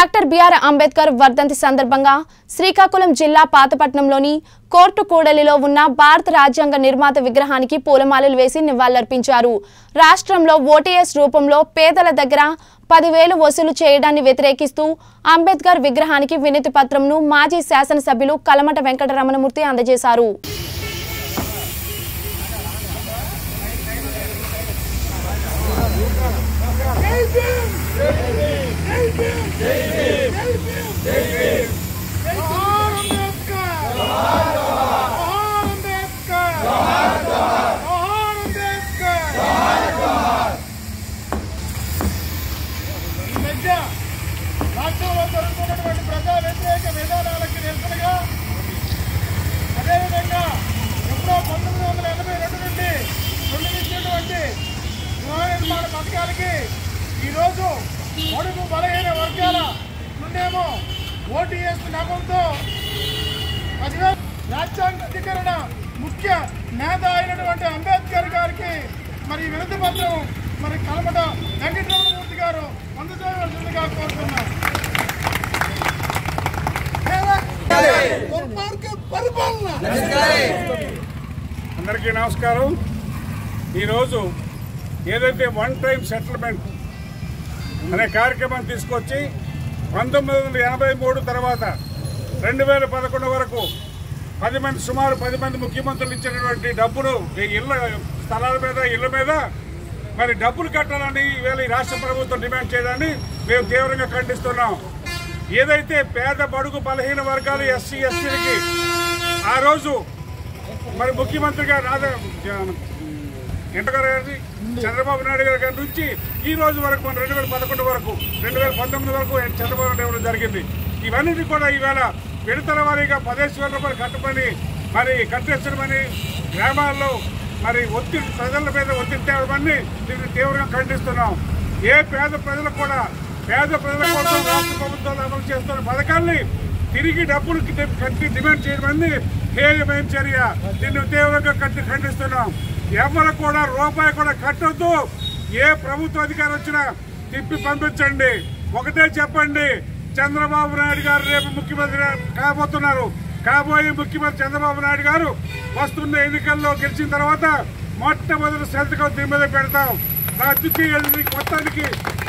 Doctor BR Ambedkar వర్ధంతి సందర్భంగా శ్రీకాకుళం జిల్లా పాతపట్నంలోని కోర్టు కూడలిలో ఉన్న భారత రాజ్యాంగ నిర్మాత విగ్రహానికి పూలమాలలు వేసి నివాళులర్పించారు. రాష్ట్రంలో ఓటీఎస్ రూపంలో పేదల దగ్గర పదివేలు వసూలు చేయడాన్ని వ్యతిరేకిస్తూ అంబేద్కర్ విగ్రహానికి వినతి పత్రంను మాజీ శాసనసభ్యులు కలమట వెంకటరమణమూర్తి అందజేశారు. మధ్య రాష్ట్రంలో జరుగుతున్నటువంటి ప్రజా వ్యతిరేక విధానాలకి నిరసనగా అదేవిధంగా ఎప్పుడో పంతొమ్మిది వందల ఎనభై రెండు నుండి తొలగించినటువంటి గృహ నిర్మాణ పథకాలకి ఈరోజు పొడుగు బలహీన వర్గాల నుండేమో ఓటీఎస్ నామంతో పదివేల అధికరణ ముఖ్య నేత అయినటువంటి అంబేద్కర్ గారికి మరి ఈ వినతి పత్రం మరి కలపట వెంకటరమణమూర్తి గారు అందజేయవలసిందిగా కోరుతున్నాను అందరికీ నమస్కారం. ఈరోజు ఏదైతే వన్ టైం సెటిల్మెంట్ అనే కార్యక్రమం తీసుకొచ్చి పంతొమ్మిది వందల ఎనభై మూడు తర్వాత రెండు వేల పదకొండు వరకు పది మంది సుమారు పది మంది ముఖ్యమంత్రులు ఇచ్చినటువంటి డబ్బులు ఈ ఇళ్ళ స్థలాల మీద ఇళ్ళ మీద మరి డబ్బులు కట్టాలని ఈవేళ ఈ రాష్ట్ర ప్రభుత్వం డిమాండ్ చేయడాన్ని మేము తీవ్రంగా ఖండిస్తున్నాం. ఏదైతే పేద బడుగు బలహీన వర్గాలు ఎస్సీ ఎస్టీలకి ఆ రోజు మరి ముఖ్యమంత్రిగా రాధా ఇంటగారు గారి చంద్రబాబు నాయుడు గారి గారి నుంచి ఈ రోజు వరకు మన రెండు వేల పదకొండు వరకు రెండు వేల పంతొమ్మిది వరకు చంద్రబాబు నాయుడు జరిగింది. ఇవన్నీ కూడా ఈవేళ విడతల వారీగా పదిహేను వేల రూపాయలు కట్టమని మరి కట్టేస్తామని గ్రామాల్లో మరి ఒత్తిడి ప్రజల మీద ఒత్తిడి తేవడాన్ని దీన్ని తీవ్రంగా ఖండిస్తున్నాం. ఏ పేద ప్రజలకు కూడా పేద ప్రజల కోసం రాష్ట్ర ప్రభుత్వాలు అమలు చేస్తున్న పథకాల్ని తిరిగి డబ్బులు కట్టి డిమాండ్ చేయడం హేయమైన చర్య. దీన్ని తీవ్రంగా కట్టి ఖండిస్తున్నాం. ఎవరు కూడా రూపాయి కూడా కట్టొద్దు. ఏ ప్రభుత్వ అధికారం వచ్చినా తిప్పి పంపించండి. ఒకటే చెప్పండి చంద్రబాబు నాయుడు గారు రేపు ముఖ్యమంత్రి కాబోతున్నారు. కాబోయే ముఖ్యమంత్రి చంద్రబాబు నాయుడు గారు వస్తున్న ఎన్నికల్లో గెలిచిన తర్వాత మొట్టమొదటి సంతకం దీని మీద పెడతాం. రద్దు మొత్తానికి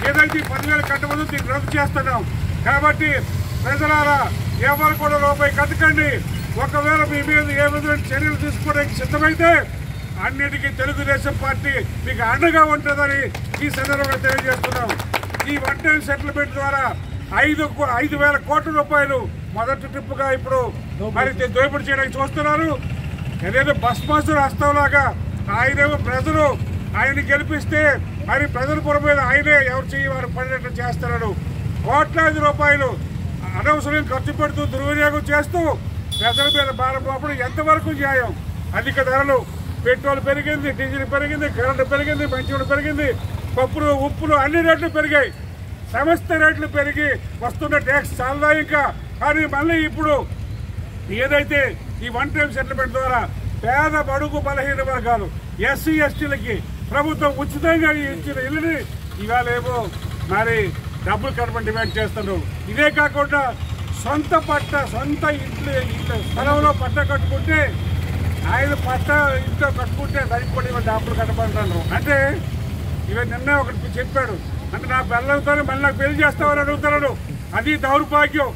ఏదైతే ఈ పదివేలు కట్టబోదో దీన్ని రద్దు చేస్తున్నాం. కాబట్టి ప్రజలారా ఎవరు కూడా రూపాయి కట్టకండి. ఒకవేళ మీ మీద ఏ విధమైన చర్యలు తీసుకోవడానికి సిద్ధమైతే అన్నిటికీ తెలుగుదేశం పార్టీ మీకు అండగా ఉంటుందని ఈ సందర్భంగా తెలియజేస్తున్నాం. ఈ వన్ టైం సెటిల్మెంట్ ద్వారా ఐదు కో- ఐదు వేల కోట్ల రూపాయలు మొదటి ట్రిప్గా ఇప్పుడు మరి దోపిడీ చేయడానికి చూస్తున్నారు. ఏదైతే బస్ మాస్టర్ హస్తంలాగా ఆయనేమో ప్రజలు ఆయన గెలిపిస్తే మరి ప్రజల పుర మీద ఆయనే ఎవరు చేయి వారు పడినట్లు చేస్తున్నాడు కోట్లాది రూపాయలు అనవసరం ఖర్చు పెడుతూ దుర్వినియోగం చేస్తూ ప్రజల మీద భారం ఎంతవరకు న్యాయం? అధిక ధరలు పెట్రోల్ పెరిగింది డీజిల్ పెరిగింది కరెంటు పెరిగింది మంచినీళ్ళు పెరిగింది పప్పులు ఉప్పులు అన్ని రేట్లు పెరిగాయి. సమస్త రేట్లు పెరిగి వస్తున్న ట్యాక్స్ చాలా ఇంకా కానీ మళ్ళీ ఇప్పుడు ఏదైతే ఈ వన్ టైం సెటిల్మెంట్ ద్వారా పేద బడుగు బలహీన వర్గాలు ఎస్సీ ఎస్టీలకి ప్రభుత్వం ఉచితంగా ఇచ్చిన ఇల్లుని ఇవాళేమో మరి డబ్బులు కట్టమని డిమాండ్ చేస్తున్నారు ఇదే కాకుండా సొంత పట్ట సొంత ఇంట్లో ఇంట్లో స్థలంలో పట్ట కట్టుకుంటే ఆయన పట్ట ఇంట్లో కట్టుకుంటే సరిపడి ఇవాళ డబ్బులు కట్టమంటున్నారు. అంటే ఇవి నిన్నే ఒకటి చెప్పాడు. అంటే నా పిల్లలతోనే మళ్ళీ నాకు పెళ్ళి చేస్తామని అడుగుతున్నాడు. అది దౌర్భాగ్యం.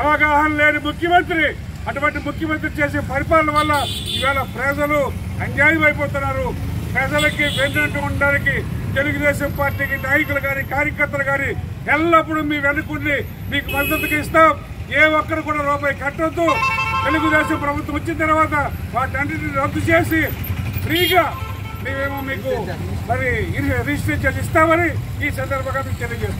అవగాహన లేని ముఖ్యమంత్రి అటువంటి ముఖ్యమంత్రి చేసే పరిపాలన వల్ల ఇవాళ ప్రజలు అన్యాయం అయిపోతున్నారు. ప్రజలకి వెన్నంటూ ఉండడానికి తెలుగుదేశం పార్టీకి నాయకులు కానీ కార్యకర్తలు కానీ ఎల్లప్పుడూ మీ వెనుకుండి మీకు మద్దతుగా ఇస్తాం. ఏ ఒక్కరు కూడా రూపాయి కట్టొద్దు. తెలుగుదేశం ప్రభుత్వం వచ్చిన తర్వాత వాటన్నిటిని రద్దు చేసి ఫ్రీగా మేమేమో మీకు మరి రిజిస్ట్రేషన్ ఇస్తామని ఈ సందర్భంగా మీకు తెలియజేస్తాం